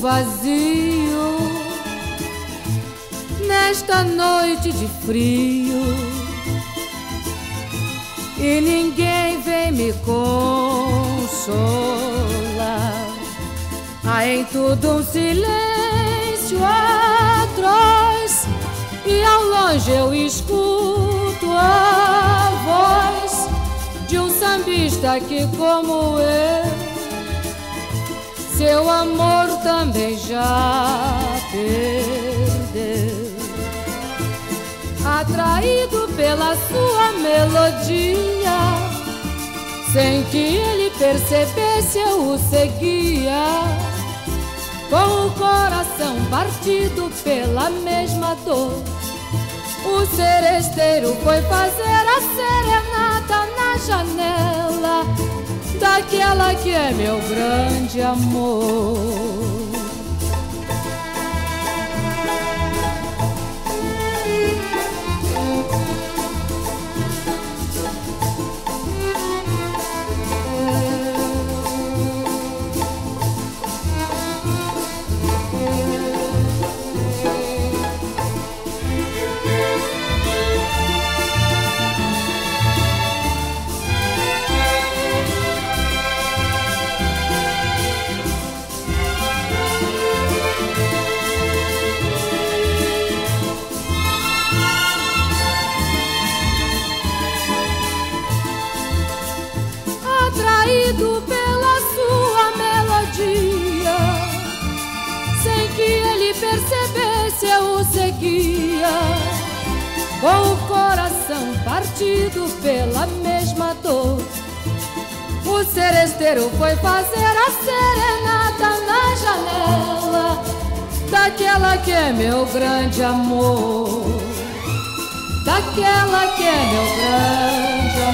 vazio nesta noite de frio e ninguém vem me consolar. Há em tudo um silêncio atroz e ao longe eu escuto a voz de um sambista que como eu seu amor também já perdeu. Atraído pela sua melodia, sem que ele percebesse, eu o seguia. Com o coração partido pela mesma dor, o seresteiro foi fazer a serenata na janela daquela que é meu grande amor. Atraído pela sua melodia. Sem que ele percebesse, eu o seguia. Com o coração partido pela mesma dor. O seresteiro foi fazer a serenata na janela daquela que é meu grande amor. Daquela que é meu grande amor.